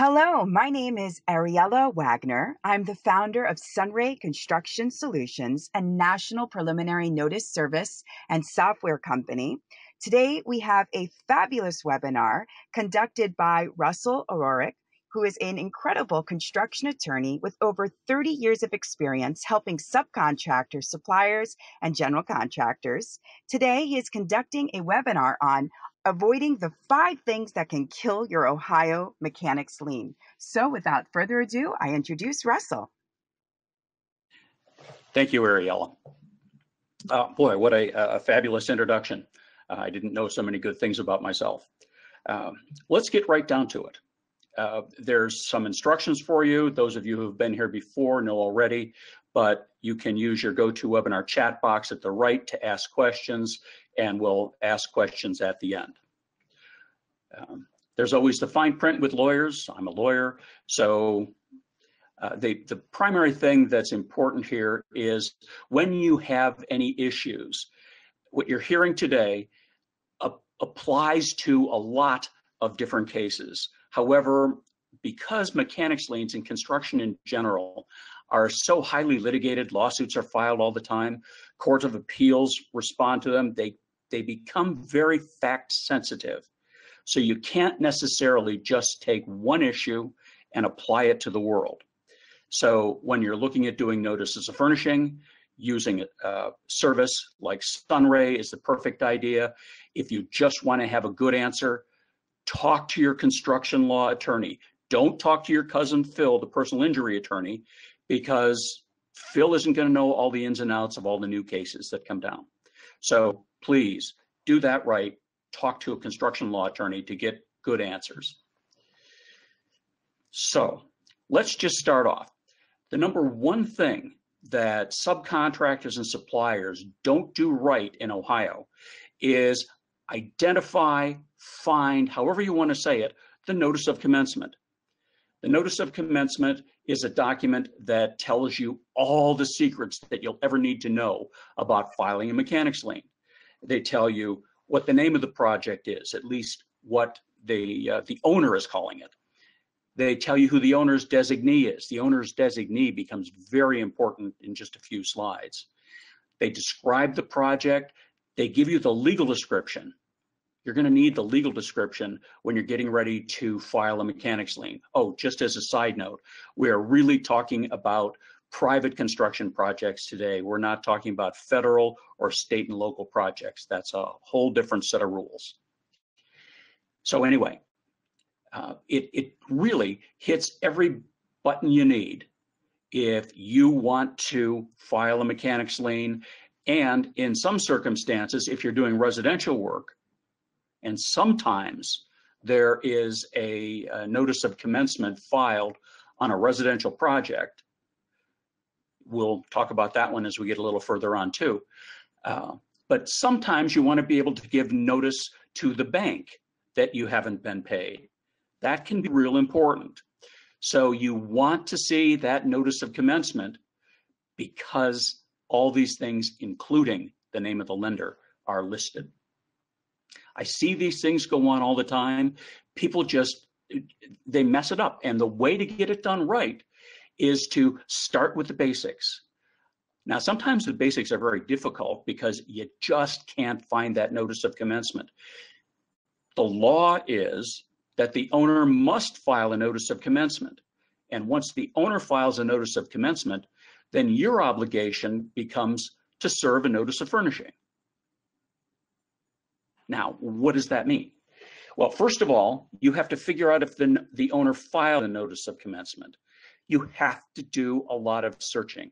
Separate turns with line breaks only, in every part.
Hello, my name is Ariella Wagner. I'm the founder of Sunray Construction Solutions, a national preliminary notice service and software company. Today, we have a fabulous webinar conducted by Russell O'Rourke, who is an incredible construction attorney with over 30 years of experience helping subcontractors, suppliers, and general contractors. Today, he is conducting a webinar on avoiding the five things that can kill your Ohio mechanics lien. So, without further ado, I introduce Russell.
Thank you, Ariella. Uh, boy, what a, a fabulous introduction. Uh, I didn't know so many good things about myself. Um, let's get right down to it. Uh, there's some instructions for you. Those of you who have been here before know already, but you can use your GoToWebinar chat box at the right to ask questions, and we'll ask questions at the end. Um, there's always the fine print with lawyers. I'm a lawyer, so uh, the, the primary thing that's important here is when you have any issues, what you're hearing today applies to a lot of different cases. However, because mechanics liens and construction in general are so highly litigated, lawsuits are filed all the time, courts of appeals respond to them, they, they become very fact sensitive. So you can't necessarily just take one issue and apply it to the world. So when you're looking at doing notices of furnishing, using a service like Sunray is the perfect idea. If you just want to have a good answer, talk to your construction law attorney. Don't talk to your cousin Phil, the personal injury attorney, because Phil isn't going to know all the ins and outs of all the new cases that come down. So please do that right talk to a construction law attorney to get good answers. So let's just start off. The number one thing that subcontractors and suppliers don't do right in Ohio is identify, find, however you want to say it, the notice of commencement. The notice of commencement is a document that tells you all the secrets that you'll ever need to know about filing a mechanics lien. They tell you what the name of the project is, at least what the, uh, the owner is calling it. They tell you who the owner's designee is. The owner's designee becomes very important in just a few slides. They describe the project. They give you the legal description. You're going to need the legal description when you're getting ready to file a mechanics lien. Oh, just as a side note, we are really talking about private construction projects today. We're not talking about federal or state and local projects. That's a whole different set of rules. So anyway, uh, it, it really hits every button you need if you want to file a mechanics lien and in some circumstances, if you're doing residential work, and sometimes there is a, a notice of commencement filed on a residential project, we'll talk about that one as we get a little further on too. Uh, but sometimes you want to be able to give notice to the bank that you haven't been paid. That can be real important. So you want to see that notice of commencement because all these things, including the name of the lender, are listed. I see these things go on all the time. People just, they mess it up. And the way to get it done right is to start with the basics. Now, sometimes the basics are very difficult because you just can't find that notice of commencement. The law is that the owner must file a notice of commencement. And once the owner files a notice of commencement, then your obligation becomes to serve a notice of furnishing. Now, what does that mean? Well, first of all, you have to figure out if the, the owner filed a notice of commencement you have to do a lot of searching.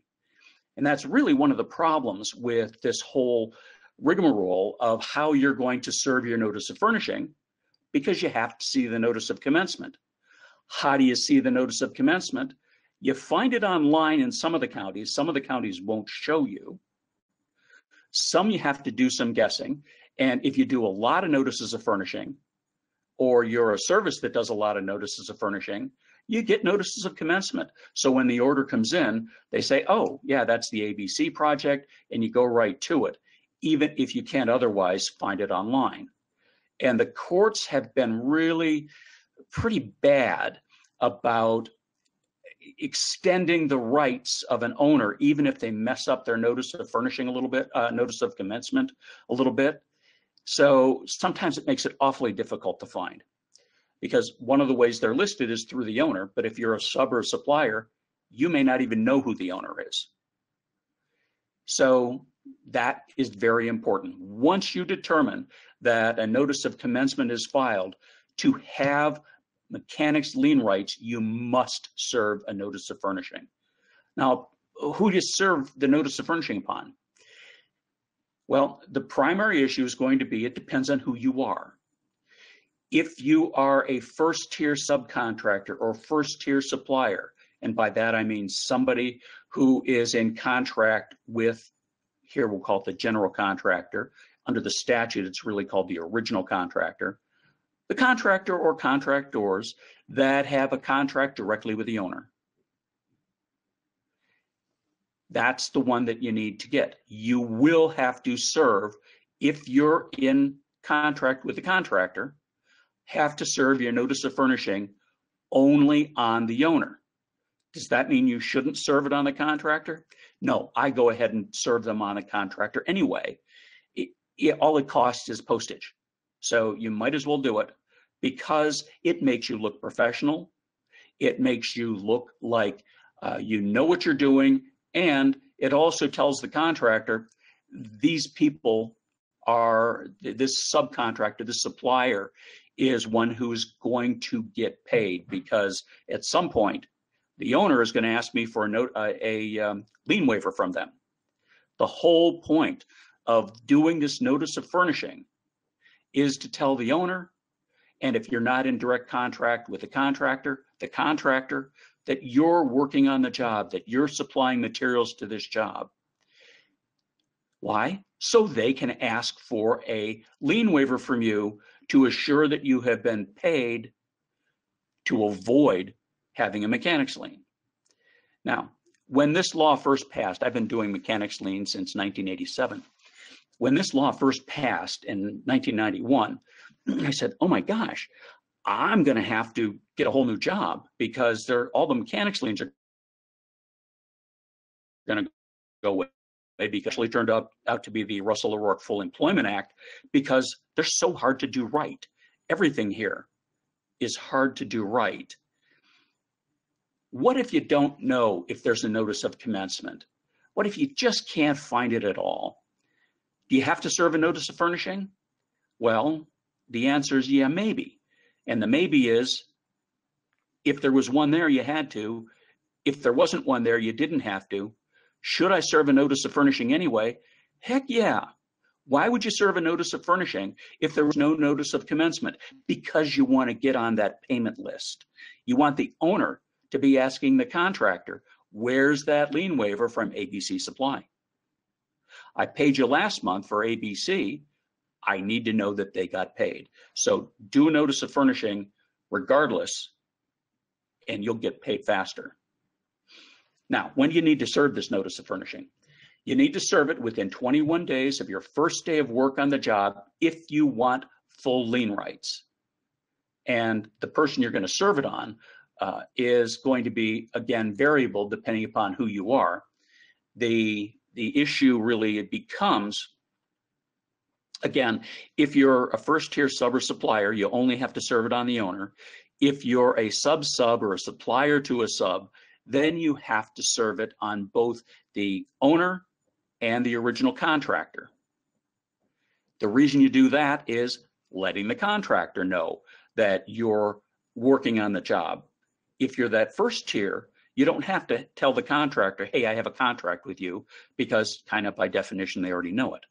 And that's really one of the problems with this whole rigmarole of how you're going to serve your notice of furnishing because you have to see the notice of commencement. How do you see the notice of commencement? You find it online in some of the counties. Some of the counties won't show you. Some you have to do some guessing. And if you do a lot of notices of furnishing, or you're a service that does a lot of notices of furnishing, you get notices of commencement. So when the order comes in, they say, oh, yeah, that's the ABC project, and you go right to it, even if you can't otherwise find it online. And the courts have been really pretty bad about extending the rights of an owner, even if they mess up their notice of furnishing a little bit, uh, notice of commencement a little bit. So sometimes it makes it awfully difficult to find because one of the ways they're listed is through the owner. But if you're a sub or a supplier, you may not even know who the owner is. So that is very important. Once you determine that a notice of commencement is filed, to have mechanics lien rights, you must serve a notice of furnishing. Now, who do you serve the notice of furnishing upon? Well, the primary issue is going to be it depends on who you are. If you are a first tier subcontractor or first tier supplier, and by that I mean somebody who is in contract with, here we'll call it the general contractor. Under the statute, it's really called the original contractor. The contractor or contractors that have a contract directly with the owner. That's the one that you need to get. You will have to serve, if you're in contract with the contractor, have to serve your notice of furnishing only on the owner. Does that mean you shouldn't serve it on the contractor? No, I go ahead and serve them on a contractor anyway. It, it, all it costs is postage. So you might as well do it because it makes you look professional. It makes you look like uh, you know what you're doing and it also tells the contractor, these people are, this subcontractor, this supplier is one who's going to get paid because at some point, the owner is going to ask me for a note, uh, a um, lien waiver from them. The whole point of doing this notice of furnishing is to tell the owner, and if you're not in direct contract with the contractor, the contractor that you're working on the job, that you're supplying materials to this job. Why? So they can ask for a lien waiver from you to assure that you have been paid to avoid having a mechanics lien. Now, when this law first passed, I've been doing mechanics lien since 1987. When this law first passed in 1991, I said, oh my gosh, I'm going to have to get a whole new job because they're all the mechanics liens are going to go because actually turned out, out to be the Russell O'Rourke Full Employment Act because they're so hard to do right. Everything here is hard to do right. What if you don't know if there's a notice of commencement? What if you just can't find it at all? Do you have to serve a notice of furnishing? Well, the answer is yeah, maybe. And the maybe is if there was one there, you had to. If there wasn't one there, you didn't have to. Should I serve a notice of furnishing anyway? Heck yeah. Why would you serve a notice of furnishing if there was no notice of commencement? Because you want to get on that payment list. You want the owner to be asking the contractor, where's that lien waiver from ABC Supply? I paid you last month for ABC. I need to know that they got paid. So do a notice of furnishing regardless, and you'll get paid faster. Now, when do you need to serve this notice of furnishing? You need to serve it within 21 days of your first day of work on the job if you want full lien rights. And the person you're going to serve it on uh, is going to be, again, variable depending upon who you are. The, the issue really becomes Again, if you're a first tier sub or supplier, you only have to serve it on the owner. If you're a sub sub or a supplier to a sub, then you have to serve it on both the owner and the original contractor. The reason you do that is letting the contractor know that you're working on the job. If you're that first tier, you don't have to tell the contractor, hey, I have a contract with you, because kind of by definition, they already know it.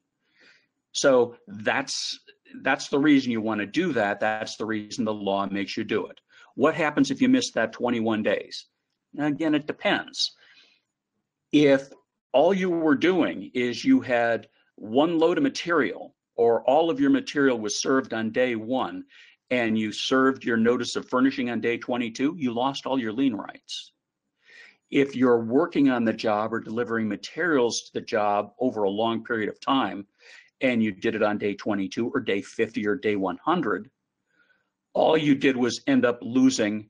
So that's that's the reason you want to do that. That's the reason the law makes you do it. What happens if you miss that 21 days? Again, it depends. If all you were doing is you had one load of material or all of your material was served on day one and you served your notice of furnishing on day 22, you lost all your lien rights. If you're working on the job or delivering materials to the job over a long period of time, and you did it on day 22 or day 50 or day 100, all you did was end up losing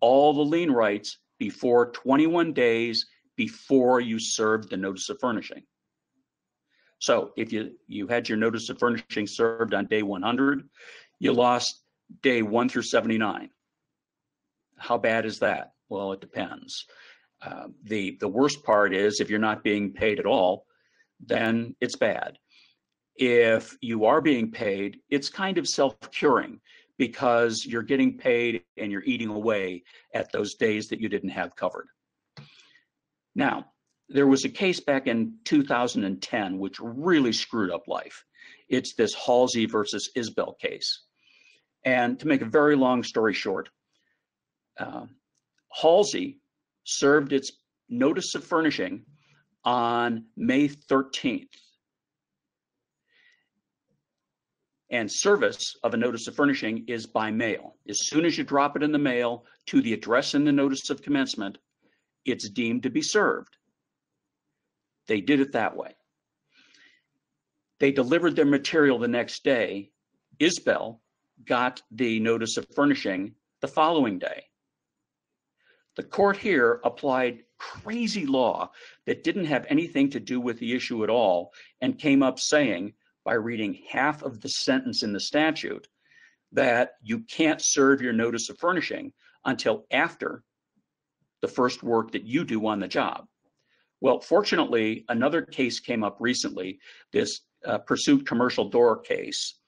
all the lien rights before 21 days before you served the notice of furnishing. So if you, you had your notice of furnishing served on day 100, you lost day 1 through 79. How bad is that? Well, it depends. Uh, the, the worst part is if you're not being paid at all, then it's bad. If you are being paid, it's kind of self-curing because you're getting paid and you're eating away at those days that you didn't have covered. Now, there was a case back in 2010 which really screwed up life. It's this Halsey versus Isbell case. And to make a very long story short, uh, Halsey served its notice of furnishing on May 13th. And service of a notice of furnishing is by mail. As soon as you drop it in the mail to the address in the notice of commencement, it's deemed to be served. They did it that way. They delivered their material the next day. Isbell got the notice of furnishing the following day. The court here applied crazy law that didn't have anything to do with the issue at all and came up saying, by reading half of the sentence in the statute, that you can't serve your notice of furnishing until after the first work that you do on the job. Well, fortunately, another case came up recently, this uh, Pursuit commercial door case.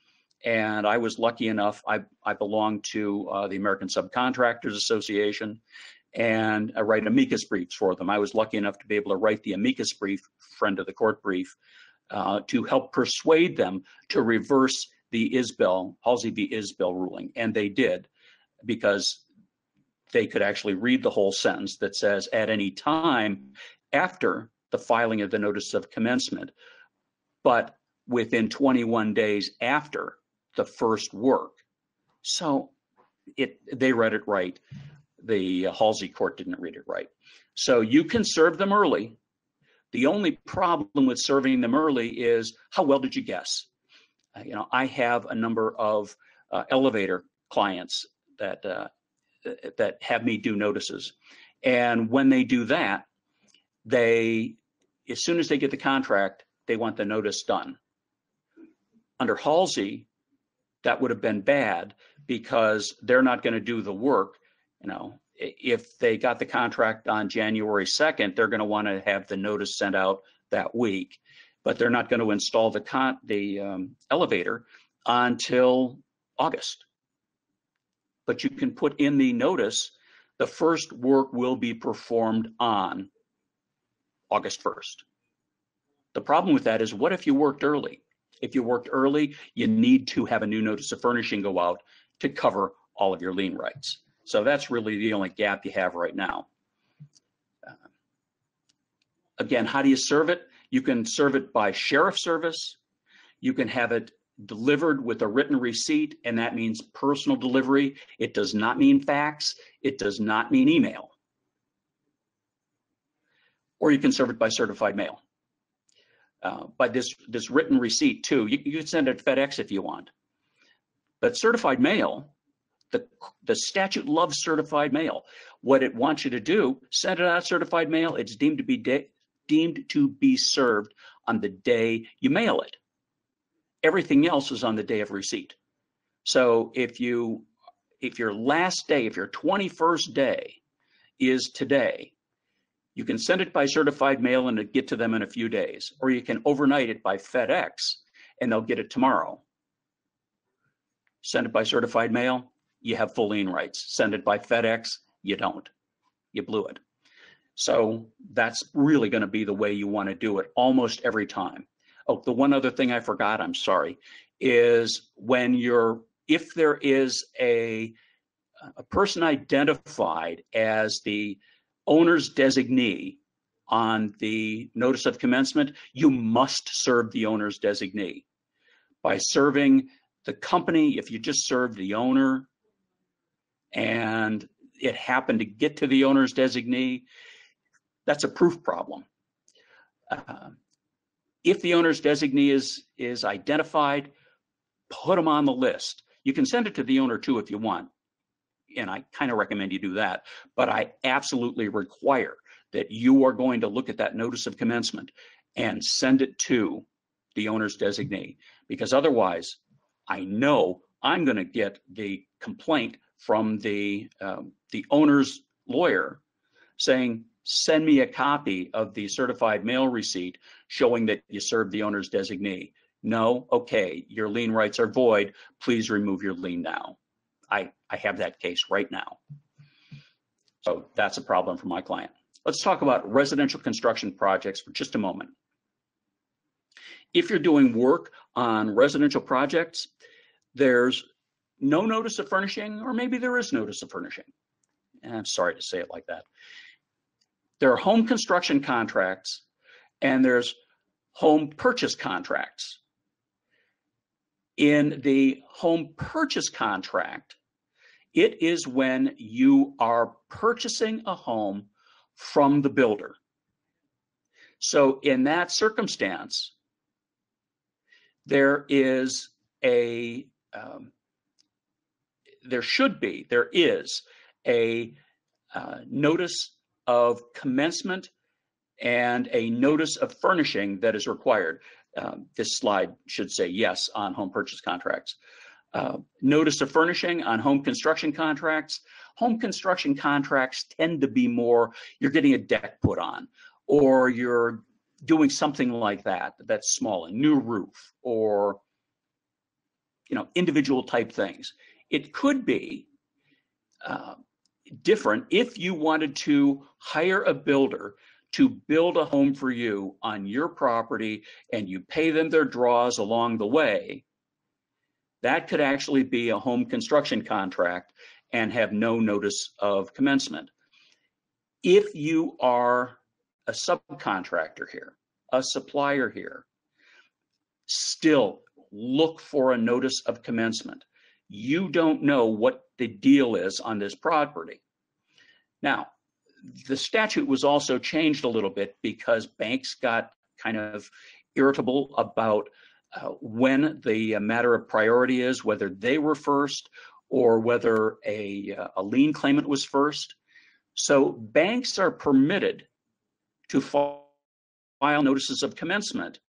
And I was lucky enough, I, I belong to uh, the American Subcontractors Association, and I write amicus briefs for them. I was lucky enough to be able to write the amicus brief, friend of the court brief, uh, to help persuade them to reverse the Isbell, Halsey v. Isbell ruling. And they did because they could actually read the whole sentence that says at any time after the filing of the notice of commencement, but within 21 days after the first work. So it they read it right the Halsey court didn't read it right. So you can serve them early. The only problem with serving them early is how well did you guess? Uh, you know, I have a number of uh, elevator clients that uh, that have me do notices, and when they do that, they as soon as they get the contract, they want the notice done. Under Halsey, that would have been bad because they're not going to do the work you know, if they got the contract on January 2nd, they're going to want to have the notice sent out that week, but they're not going to install the con the um, elevator until August. But you can put in the notice the first work will be performed on August 1st. The problem with that is what if you worked early? If you worked early, you need to have a new notice of furnishing go out to cover all of your lien rights. So that's really the only gap you have right now. Uh, again, how do you serve it? You can serve it by sheriff service. You can have it delivered with a written receipt, and that means personal delivery. It does not mean fax. It does not mean email. Or you can serve it by certified mail. Uh, by this, this written receipt too. You, you can send it FedEx if you want. But certified mail the, the statute loves certified mail. What it wants you to do, send it out certified mail. It's deemed to be de- deemed to be served on the day you mail it. Everything else is on the day of receipt. So if you if your last day, if your 21st day is today, you can send it by certified mail and get to them in a few days, or you can overnight it by FedEx and they'll get it tomorrow. Send it by certified mail, you have full lien rights. Send it by FedEx, you don't. You blew it. So that's really going to be the way you want to do it almost every time. Oh, the one other thing I forgot, I'm sorry, is when you're, if there is a, a person identified as the owner's designee on the notice of commencement, you must serve the owner's designee. By serving the company, if you just serve the owner, and it happened to get to the owner's designee, that's a proof problem. Uh, if the owner's designee is, is identified, put them on the list. You can send it to the owner too if you want. and I kind of recommend you do that, but I absolutely require that you are going to look at that notice of commencement and send it to the owner's designee, because otherwise, I know I'm going to get the complaint from the um, the owner's lawyer saying, "Send me a copy of the certified mail receipt showing that you served the owner's designee." No, okay, your lien rights are void. Please remove your lien now. I I have that case right now. So that's a problem for my client. Let's talk about residential construction projects for just a moment. If you're doing work on residential projects, there's no notice of furnishing, or maybe there is notice of furnishing. And I'm sorry to say it like that. There are home construction contracts and there's home purchase contracts. In the home purchase contract, it is when you are purchasing a home from the builder. So in that circumstance, there is a, um, there should be, there is a uh, notice of commencement and a notice of furnishing that is required. Um, this slide should say yes on home purchase contracts. Uh, notice of furnishing on home construction contracts. Home construction contracts tend to be more, you're getting a deck put on, or you're doing something like that, that's small, a new roof, or you know, individual type things. It could be uh, different if you wanted to hire a builder to build a home for you on your property and you pay them their draws along the way that could actually be a home construction contract and have no notice of commencement. If you are a subcontractor here, a supplier here, still look for a notice of commencement. You don't know what the deal is on this property. Now, the statute was also changed a little bit because banks got kind of irritable about uh, when the uh, matter of priority is, whether they were first or whether a, uh, a lien claimant was first. So banks are permitted to file notices of commencement,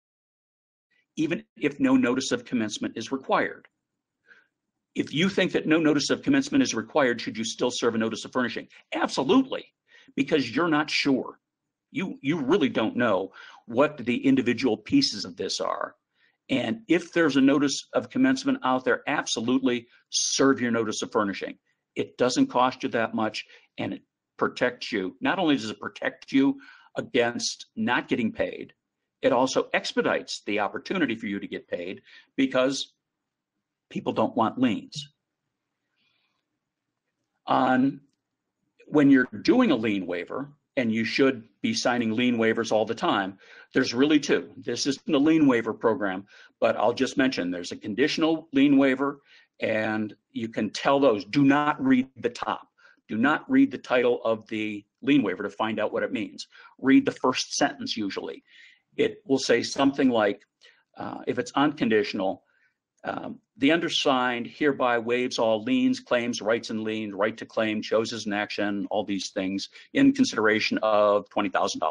even if no notice of commencement is required. If you think that no notice of commencement is required, should you still serve a notice of furnishing? Absolutely, because you're not sure. You, you really don't know what the individual pieces of this are. And if there's a notice of commencement out there, absolutely serve your notice of furnishing. It doesn't cost you that much and it protects you. Not only does it protect you against not getting paid, it also expedites the opportunity for you to get paid because people don't want liens. On when you're doing a lien waiver, and you should be signing lien waivers all the time. There's really two. This isn't a lien waiver program, but I'll just mention there's a conditional lien waiver, and you can tell those do not read the top. Do not read the title of the lien waiver to find out what it means. Read the first sentence usually. It will say something like, uh, if it's unconditional, um, the undersigned hereby waives all liens, claims, rights and liens, right to claim, chooses an action, all these things in consideration of $20,000.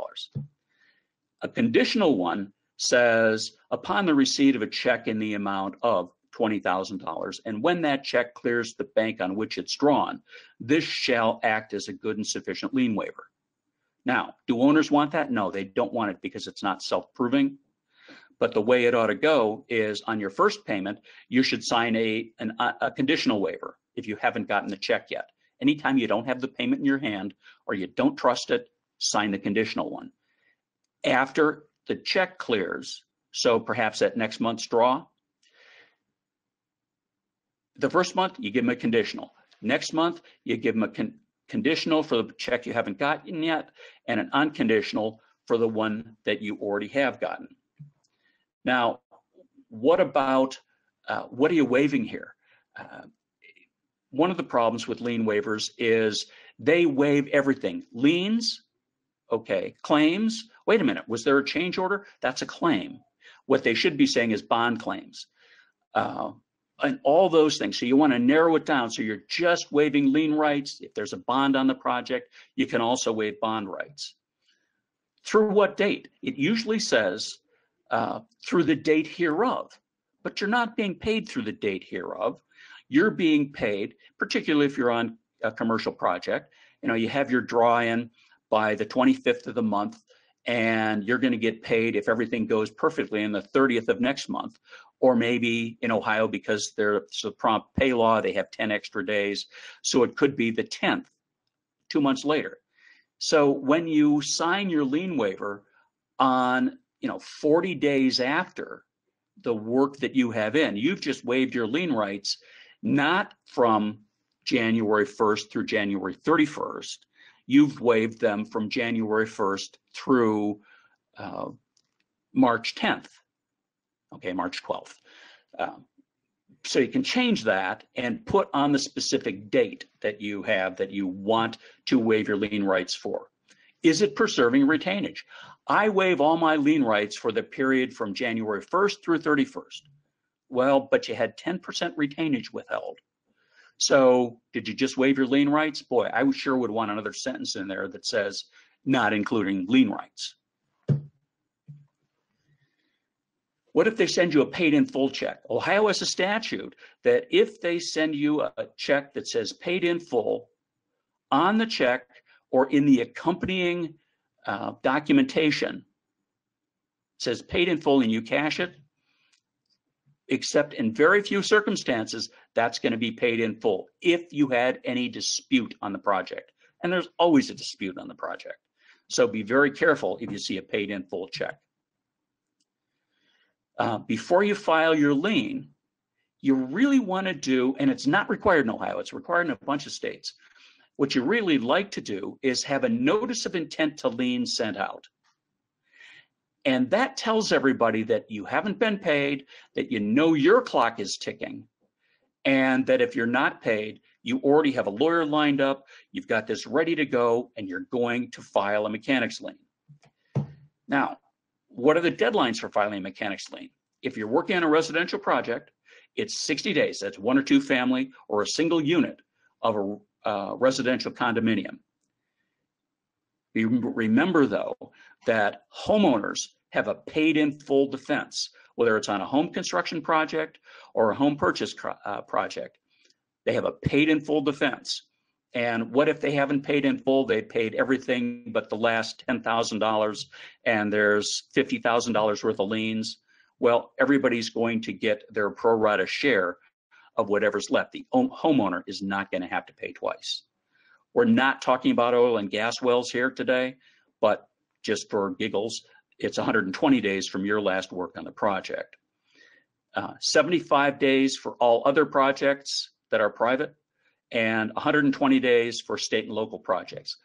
A conditional one says upon the receipt of a check in the amount of $20,000 and when that check clears the bank on which it's drawn, this shall act as a good and sufficient lien waiver. Now, do owners want that? No, they don't want it because it's not self-proving but the way it ought to go is on your first payment, you should sign a, an, uh, a conditional waiver if you haven't gotten the check yet. Anytime you don't have the payment in your hand or you don't trust it, sign the conditional one. After the check clears, so perhaps at next month's draw, the first month you give them a conditional. Next month you give them a con conditional for the check you haven't gotten yet and an unconditional for the one that you already have gotten. Now, what about, uh, what are you waiving here? Uh, one of the problems with lien waivers is they waive everything. Liens, okay. Claims, wait a minute, was there a change order? That's a claim. What they should be saying is bond claims. Uh, and all those things. So you want to narrow it down. So you're just waiving lien rights. If there's a bond on the project, you can also waive bond rights. Through what date? It usually says uh, through the date hereof, but you're not being paid through the date hereof. You're being paid, particularly if you're on a commercial project. You know, you have your draw in by the 25th of the month and you're going to get paid if everything goes perfectly in the 30th of next month or maybe in ohio because there's a prompt pay law they have 10 extra days so it could be the 10th two months later so when you sign your lien waiver on you know 40 days after the work that you have in you've just waived your lien rights not from january 1st through january 31st you've waived them from January 1st through uh, March 10th. Okay, March 12th. Um, so you can change that and put on the specific date that you have that you want to waive your lien rights for. Is it preserving retainage? I waive all my lien rights for the period from January 1st through 31st. Well, but you had 10% retainage withheld. So did you just waive your lien rights? Boy, I sure would want another sentence in there that says not including lien rights. What if they send you a paid in full check? Ohio has a statute that if they send you a check that says paid in full on the check or in the accompanying uh, documentation says paid in full and you cash it, except in very few circumstances, that's going to be paid in full if you had any dispute on the project. And there's always a dispute on the project. So be very careful if you see a paid in full check. Uh, before you file your lien, you really want to do, and it's not required in Ohio, it's required in a bunch of states. What you really like to do is have a notice of intent to lien sent out. And that tells everybody that you haven't been paid, that you know your clock is ticking, and that if you're not paid, you already have a lawyer lined up, you've got this ready to go, and you're going to file a mechanics lien. Now, what are the deadlines for filing a mechanics lien? If you're working on a residential project, it's 60 days. That's one or two family or a single unit of a uh, residential condominium. You Remember, though, that homeowners have a paid in full defense, whether it's on a home construction project or a home purchase uh, project. They have a paid in full defense. And what if they haven't paid in full? They paid everything but the last $10,000 and there's $50,000 worth of liens. Well, everybody's going to get their pro rata share of whatever's left. The homeowner is not going to have to pay twice. We're not talking about oil and gas wells here today, but just for giggles, it's 120 days from your last work on the project. Uh, 75 days for all other projects that are private, and 120 days for state and local projects.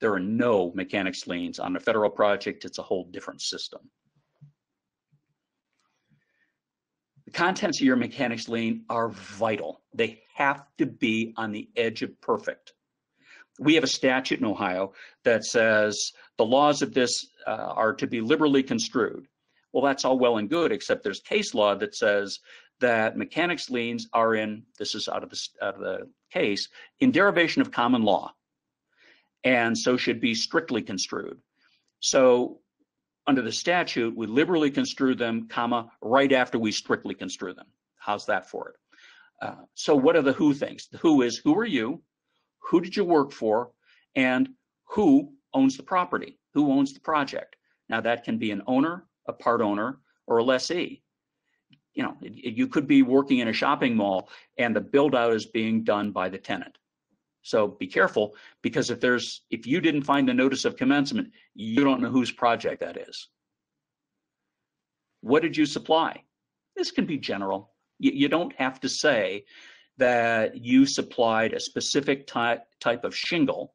There are no mechanics liens on a federal project. It's a whole different system. The contents of your mechanics lien are vital. They have to be on the edge of perfect we have a statute in Ohio that says the laws of this uh, are to be liberally construed. Well, that's all well and good, except there's case law that says that mechanics liens are in, this is out of the, out of the case, in derivation of common law, and so should be strictly construed. So under the statute, we liberally construe them, comma, right after we strictly construe them. How's that for it? Uh, so what are the who things? The who is, who are you? who did you work for, and who owns the property, who owns the project. Now that can be an owner, a part owner, or a lessee. You know, you could be working in a shopping mall and the build out is being done by the tenant. So be careful because if there's if you didn't find the notice of commencement, you don't know whose project that is. What did you supply? This can be general. You, you don't have to say that you supplied a specific type, type of shingle,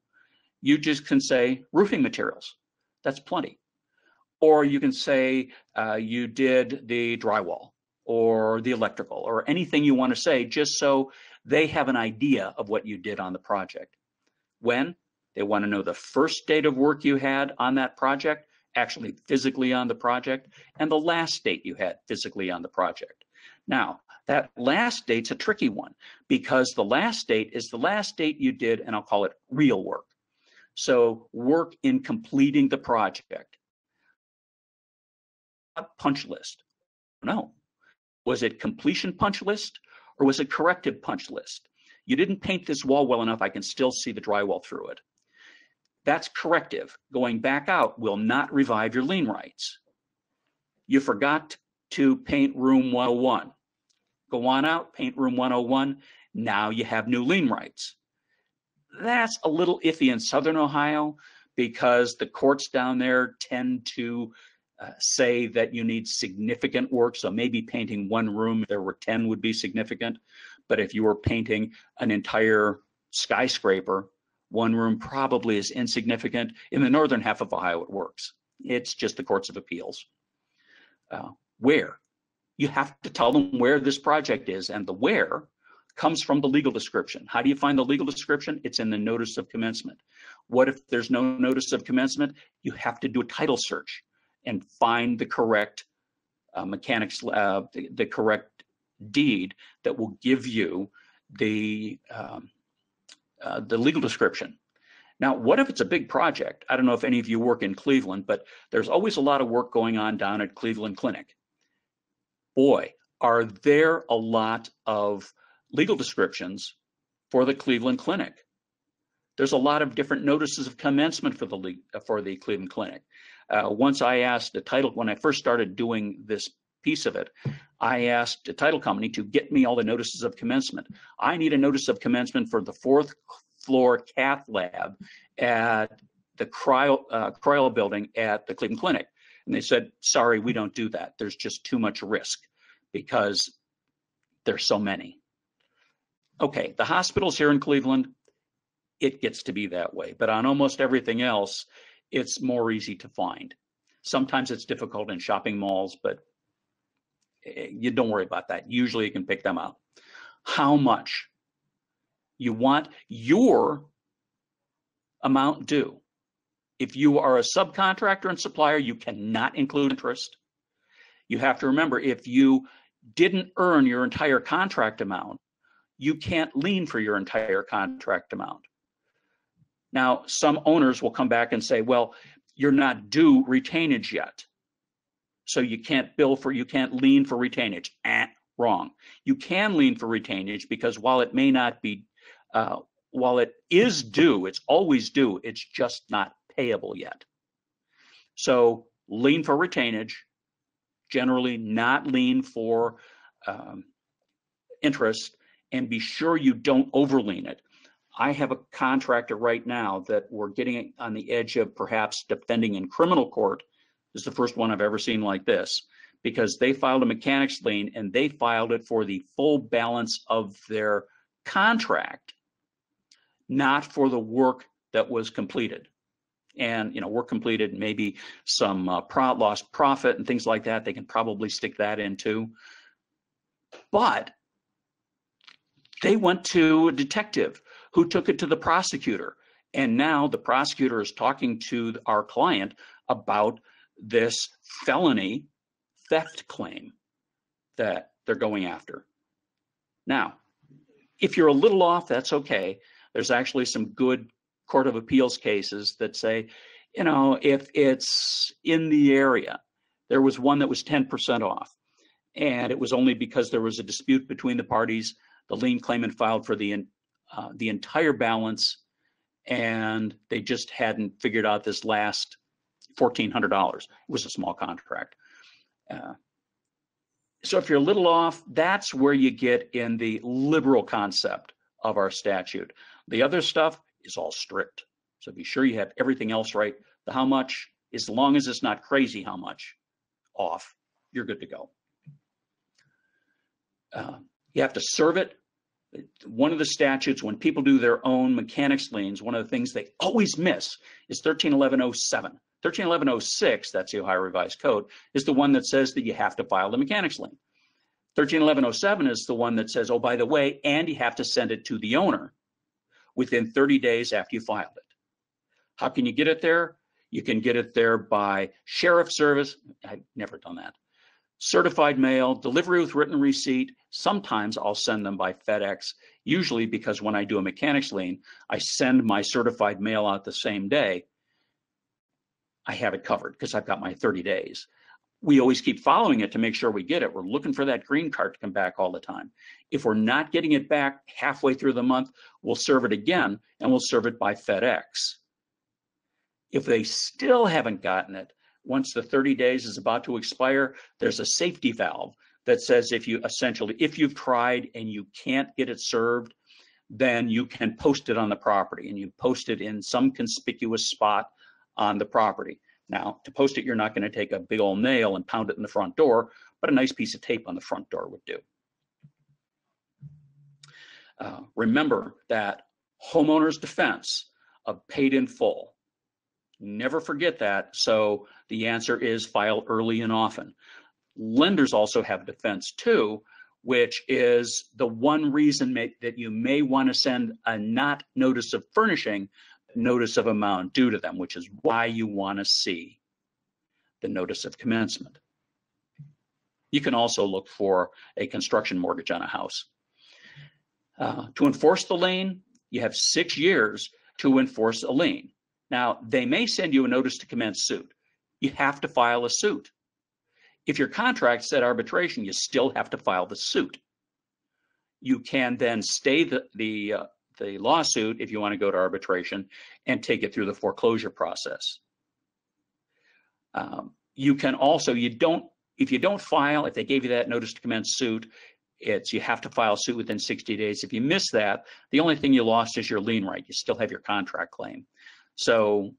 you just can say roofing materials. That's plenty. Or you can say uh, you did the drywall or the electrical or anything you want to say, just so they have an idea of what you did on the project. When? They want to know the first date of work you had on that project, actually physically on the project, and the last date you had physically on the project. Now, That last date's a tricky one because the last date is the last date you did, and I'll call it real work. So work in completing the project. A punch list. No. Was it completion punch list or was it corrective punch list? You didn't paint this wall well enough, I can still see the drywall through it. That's corrective. Going back out will not revive your lien rights. You forgot to paint room 101. Go on out, paint room 101. Now you have new lien rights. That's a little iffy in Southern Ohio because the courts down there tend to uh, say that you need significant work. So maybe painting one room, there were 10 would be significant. But if you were painting an entire skyscraper, one room probably is insignificant. In the northern half of Ohio, it works. It's just the courts of appeals. Uh, where? You have to tell them where this project is, and the where comes from the legal description. How do you find the legal description? It's in the notice of commencement. What if there's no notice of commencement? You have to do a title search and find the correct uh, mechanics, uh, the, the, correct deed that will give you the um, uh, the legal description. Now, what if it's a big project? I don't know if any of you work in Cleveland, but there's always a lot of work going on down at Cleveland Clinic. Boy, are there a lot of legal descriptions for the Cleveland Clinic. There's a lot of different notices of commencement for the for the Cleveland Clinic. Uh, once I asked the title when I first started doing this piece of it, I asked the title company to get me all the notices of commencement. I need a notice of commencement for the fourth floor cath lab at the Crile, uh, Crile building at the Cleveland Clinic. And they said, sorry, we don't do that. There's just too much risk because there's so many. Okay, the hospitals here in Cleveland, it gets to be that way. But on almost everything else, it's more easy to find. Sometimes it's difficult in shopping malls, but eh, you don't worry about that. Usually you can pick them up. How much you want your amount due. If you are a subcontractor and supplier, you cannot include interest. You have to remember if you didn't earn your entire contract amount, you can't lien for your entire contract amount. Now, some owners will come back and say, well, you're not due retainage yet. So you can't bill for, you can't lien for retainage. Eh, wrong. You can lien for retainage because while it may not be, uh, while it is due, it's always due, it's just not payable yet. So lien for retainage, generally not lien for um, interest, and be sure you don't overlean it. I have a contractor right now that we're getting on the edge of perhaps defending in criminal court. This is the first one I've ever seen like this because they filed a mechanics lien and they filed it for the full balance of their contract, not for the work that was completed. And you know, work completed, maybe some uh, pro- lost profit and things like that. They can probably stick that into. But they went to a detective who took it to the prosecutor. And now the prosecutor is talking to our client about this felony theft claim that they're going after. Now, if you're a little off, that's okay. There's actually some good Court of Appeals cases that say, you know, if it's in the area, there was one that was 10% off, and it was only because there was a dispute between the parties the lien claimant filed for the uh, the entire balance, and they just hadn't figured out this last fourteen hundred dollars. It was a small contract. Uh, so if you're a little off, that's where you get in the liberal concept of our statute. The other stuff is all strict. So be sure you have everything else right. The how much, as long as it's not crazy how much off, you're good to go. Uh, you have to serve it. One of the statutes, when people do their own mechanics liens, one of the things they always miss is 131107. 131106, that's the Ohio Revised Code, is the one that says that you have to file the mechanics lien. 131107 is the one that says, oh, by the way, and you have to send it to the owner within 30 days after you filed it. How can you get it there? You can get it there by sheriff service. I've never done that. Certified mail, delivery with written receipt. Sometimes I'll send them by FedEx, usually because when I do a mechanics lien, I send my certified mail out the same day. I have it covered because I've got my 30 days. We always keep following it to make sure we get it. We're looking for that green card to come back all the time. If we're not getting it back halfway through the month, we'll serve it again and we'll serve it by FedEx. If they still haven't gotten it, once the 30 days is about to expire, there's a safety valve that says if you essentially, if you've tried and you can't get it served, then you can post it on the property and you post it in some conspicuous spot on the property. Now, to post it, you're not going to take a big old nail and pound it in the front door, but a nice piece of tape on the front door would do. Uh, remember that homeowner's defense of paid in full Never forget that. So the answer is file early and often. Lenders also have defense too, which is the one reason may, that you may want to send a not notice of furnishing, notice of amount due to them, which is why you want to see the notice of commencement. You can also look for a construction mortgage on a house. Uh, to enforce the lien, you have six years to enforce a lien. Now, they may send you a notice to commence suit. You have to file a suit. If your contract said arbitration, you still have to file the suit. You can then stay the, the, uh, the lawsuit if you want to go to arbitration and take it through the foreclosure process. Um, you can also, you don't, if you don't file, if they gave you that notice to commence suit, it's you have to file suit within 60 days. If you miss that, the only thing you lost is your lien right. You still have your contract claim. So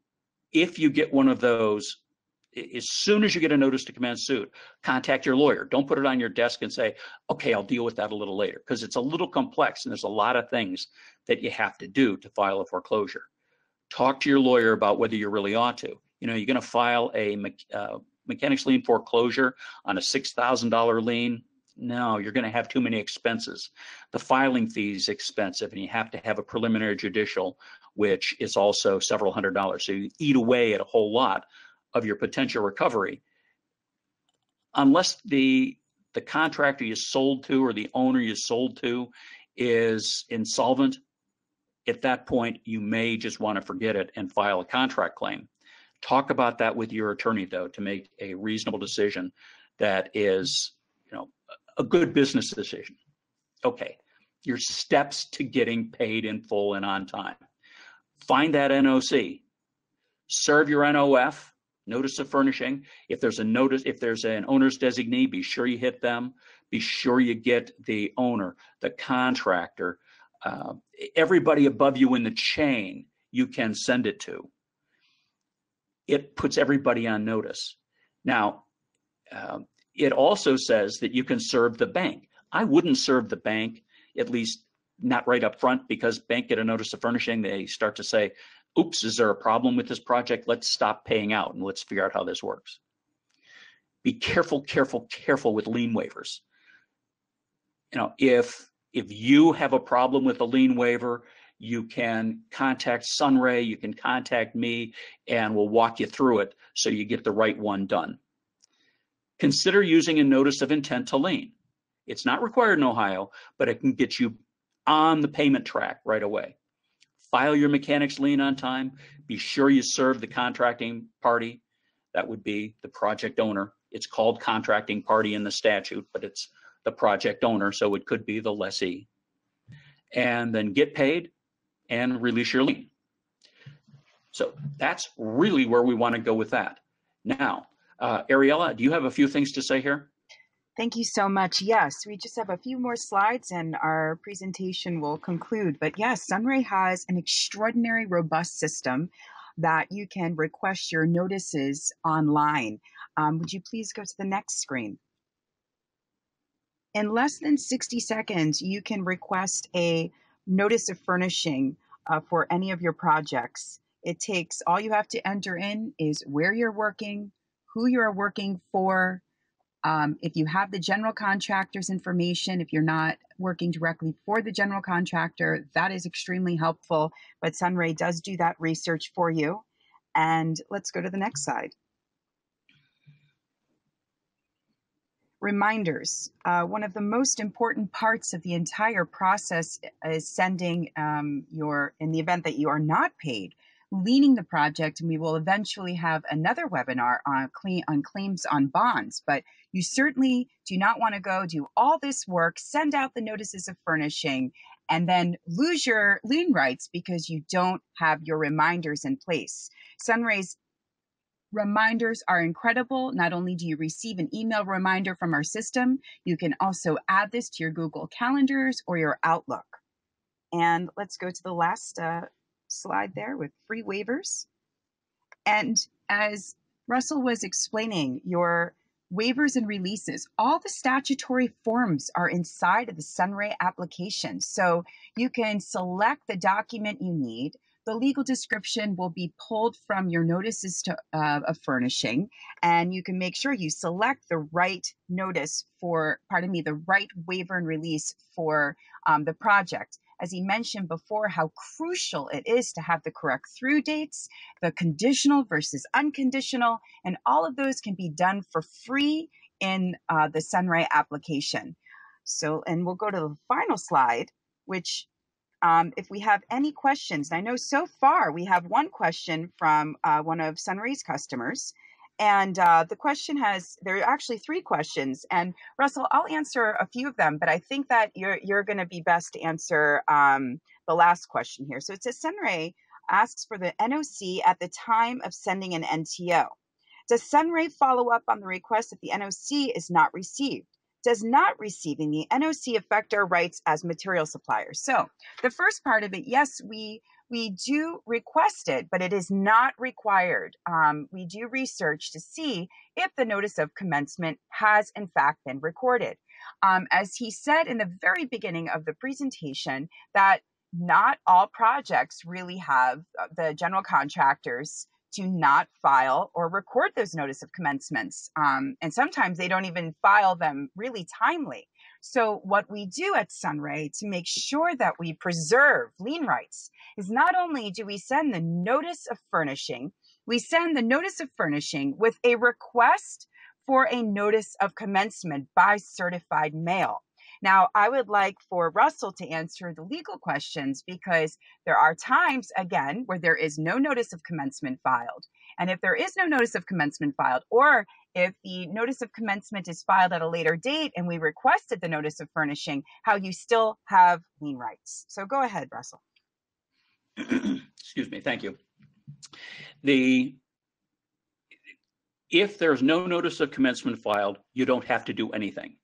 if you get one of those, as soon as you get a notice to commence suit, contact your lawyer. Don't put it on your desk and say, okay, I'll deal with that a little later, because it's a little complex and there's a lot of things that you have to do to file a foreclosure. Talk to your lawyer about whether you really ought to. You know, you're going to file a uh, mechanics lien foreclosure on a $6,000 lien no, you're going to have too many expenses. The filing fee is expensive, and you have to have a preliminary judicial, which is also several hundred dollars. So you eat away at a whole lot of your potential recovery. Unless the the contractor you sold to or the owner you sold to is insolvent, at that point you may just want to forget it and file a contract claim. Talk about that with your attorney though to make a reasonable decision that is, you know, a good business decision. Okay, your steps to getting paid in full and on time. Find that NOC, serve your NOF, notice of furnishing. If there's a notice, if there's an owner's designee, be sure you hit them. Be sure you get the owner, the contractor, uh, everybody above you in the chain you can send it to. It puts everybody on notice. Now, uh, it also says that you can serve the bank. I wouldn't serve the bank, at least not right up front, because bank get a notice of furnishing. They start to say, oops, is there a problem with this project? Let's stop paying out and let's figure out how this works. Be careful, careful, careful with lien waivers. You know, if if you have a problem with a lien waiver, you can contact Sunray, you can contact me, and we'll walk you through it so you get the right one done consider using a notice of intent to lien. It's not required in Ohio, but it can get you on the payment track right away. File your mechanics lien on time. Be sure you serve the contracting party. That would be the project owner. It's called contracting party in the statute, but it's the project owner, so it could be the lessee. And then get paid and release your lien. So that's really where we want to go with that. Now, uh, Ariella, do you have a few things to say here?
Thank you so much. Yes, we just have a few more slides and our presentation will conclude. But yes, Sunray has an extraordinary robust system that you can request your notices online. Um, would you please go to the next screen? In less than 60 seconds, you can request a notice of furnishing uh, for any of your projects. It takes, all you have to enter in is where you're working, who you're working for. Um, if you have the general contractor's information, if you're not working directly for the general contractor, that is extremely helpful. But Sunray does do that research for you. And let's go to the next slide. reminders. Uh, one of the most important parts of the entire process is sending um, your, in the event that you are not paid, leading the project, and we will eventually have another webinar on, clean, on claims on bonds. But you certainly do not want to go do all this work, send out the notices of furnishing, and then lose your lien rights because you don't have your reminders in place. Sunray's reminders are incredible. Not only do you receive an email reminder from our system, you can also add this to your Google Calendars or your Outlook. And let's go to the last uh, slide there with free waivers. And as Russell was explaining, your waivers and releases, all the statutory forms are inside of the Sunray application. So you can select the document you need. The legal description will be pulled from your notices to, uh, of furnishing, and you can make sure you select the right notice for, pardon me, the right waiver and release for um, the project as he mentioned before, how crucial it is to have the correct through dates, the conditional versus unconditional, and all of those can be done for free in uh, the Sunray application. So, and we'll go to the final slide, which um, if we have any questions, I know so far we have one question from uh, one of Sunray's customers. And uh, the question has there are actually three questions, and Russell, I'll answer a few of them, but I think that you're you're going to be best to answer um, the last question here. So it says Sunray asks for the NOC at the time of sending an NTO. Does Sunray follow up on the request if the NOC is not received? Does not receiving the NOC affect our rights as material suppliers? So the first part of it, yes, we we do request it, but it is not required. Um, we do research to see if the notice of commencement has in fact been recorded. Um, as he said in the very beginning of the presentation, that not all projects really have uh, the general contractors to not file or record those notice of commencements. Um, and sometimes they don't even file them really timely. So, what we do at Sunray to make sure that we preserve lien rights is not only do we send the notice of furnishing, we send the notice of furnishing with a request for a notice of commencement by certified mail. Now, I would like for Russell to answer the legal questions because there are times, again, where there is no notice of commencement filed. And if there is no notice of commencement filed, or if the notice of commencement is filed at a later date and we requested the notice of furnishing, how you still have lien rights. So go ahead, Russell.
Excuse me, thank you. The if there's no notice of commencement filed, you don't have to do anything.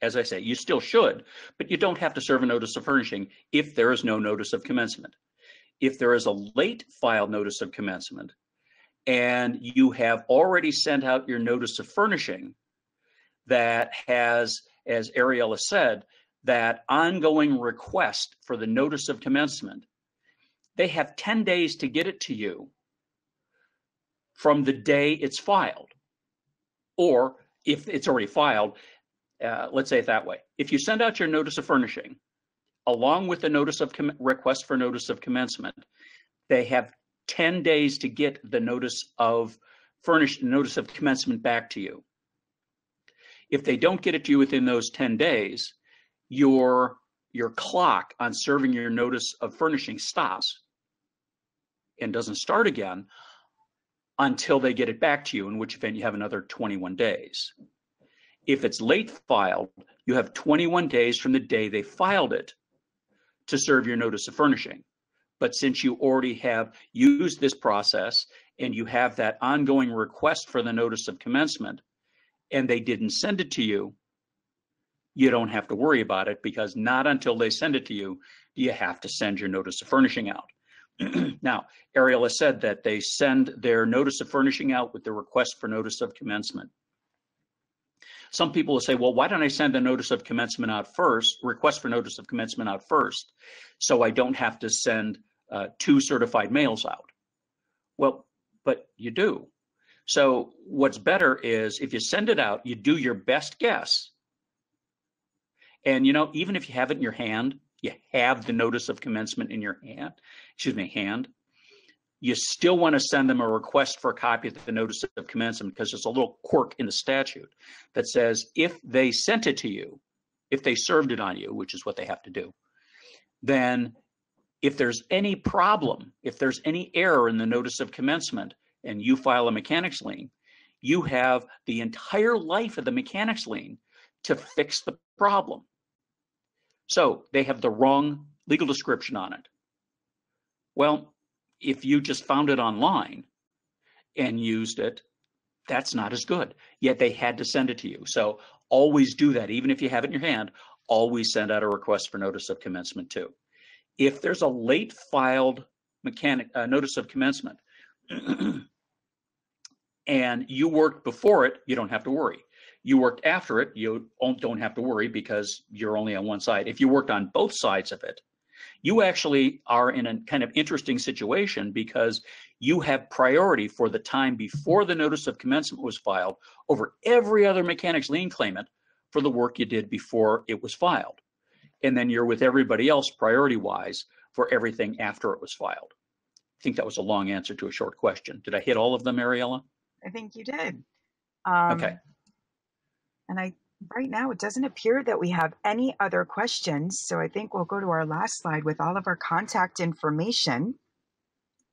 As I say, you still should, but you don't have to serve a notice of furnishing if there is no notice of commencement. If there is a late filed notice of commencement, and you have already sent out your notice of furnishing that has, as Ariella said, that ongoing request for the notice of commencement, they have 10 days to get it to you from the day it's filed. Or if it's already filed, uh, let's say it that way. If you send out your notice of furnishing along with the notice of request for notice of commencement, they have 10 days to get the notice of furnished notice of commencement back to you. If they don't get it to you within those 10 days, your your clock on serving your notice of furnishing stops and doesn't start again until they get it back to you, in which event you have another 21 days. If it's late filed, you have 21 days from the day they filed it to serve your notice of furnishing. But since you already have used this process and you have that ongoing request for the notice of commencement and they didn't send it to you, you don't have to worry about it because not until they send it to you do you have to send your notice of furnishing out. now, Ariel has said that they send their notice of furnishing out with the request for notice of commencement. Some people will say, well, why don't I send the notice of commencement out first, request for notice of commencement out first, so I don't have to send uh, two certified mails out. Well, but you do. So what's better is if you send it out, you do your best guess. And you know, even if you have it in your hand, you have the notice of commencement in your hand, excuse me, hand. you still want to send them a request for a copy of the notice of commencement because there's a little quirk in the statute that says if they sent it to you, if they served it on you, which is what they have to do, then if there's any problem, if there's any error in the notice of commencement and you file a mechanics lien, you have the entire life of the mechanics lien to fix the problem. So they have the wrong legal description on it. Well, if you just found it online and used it, that's not as good. Yet they had to send it to you. So always do that. Even if you have it in your hand, always send out a request for notice of commencement too. If there's a late filed mechanic uh, notice of commencement and you worked before it, you don't have to worry. You worked after it, you don't have to worry because you're only on one side. If you worked on both sides of it, you actually are in a kind of interesting situation because you have priority for the time before the notice of commencement was filed over every other mechanics lien claimant for the work you did before it was filed. And then you're with everybody else priority wise for everything after it was filed. I think that was a long answer to a short question. Did I hit all of them, Ariella?
I think you did. Um,
okay.
And I right now it doesn't appear that we have any other questions. So I think we'll go to our last slide with all of our contact information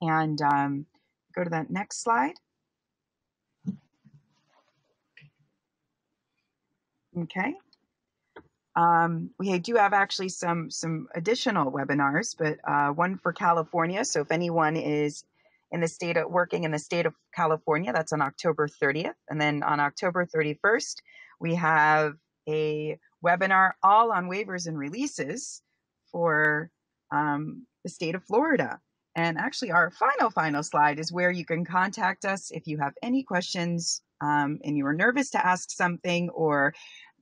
and um, go to that next slide. Okay. Um, we do have actually some some additional webinars, but uh, one for California. So if anyone is in the state of working in the state of California, that's on October 30th, and then on October 31st, we have a webinar all on waivers and releases for um, the state of Florida. And actually, our final, final slide is where you can contact us if you have any questions um, and you are nervous to ask something, or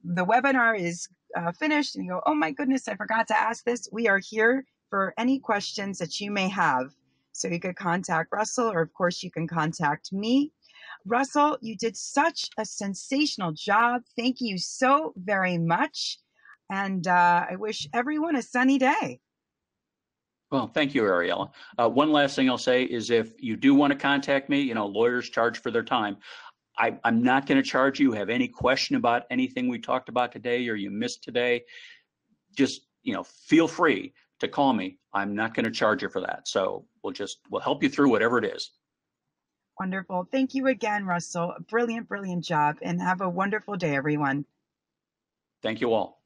the webinar is uh, finished and you go, oh my goodness, I forgot to ask this. We are here for any questions that you may have. So you could contact Russell, or of course, you can contact me. Russell, you did such a sensational job. Thank you so very much. And uh, I wish everyone a sunny day.
Well, thank you, Ariella. Uh, one last thing I'll say is if you do want to contact me, you know, lawyers charge for their time. I, am not going to charge you. Have any question about anything we talked about today or you missed today? Just, you know, feel free to call me. I'm not going to charge you for that. So we'll just, we'll help you through whatever it is.
Wonderful. Thank you again, Russell. Brilliant, brilliant job. And have a wonderful day, everyone.
Thank you all.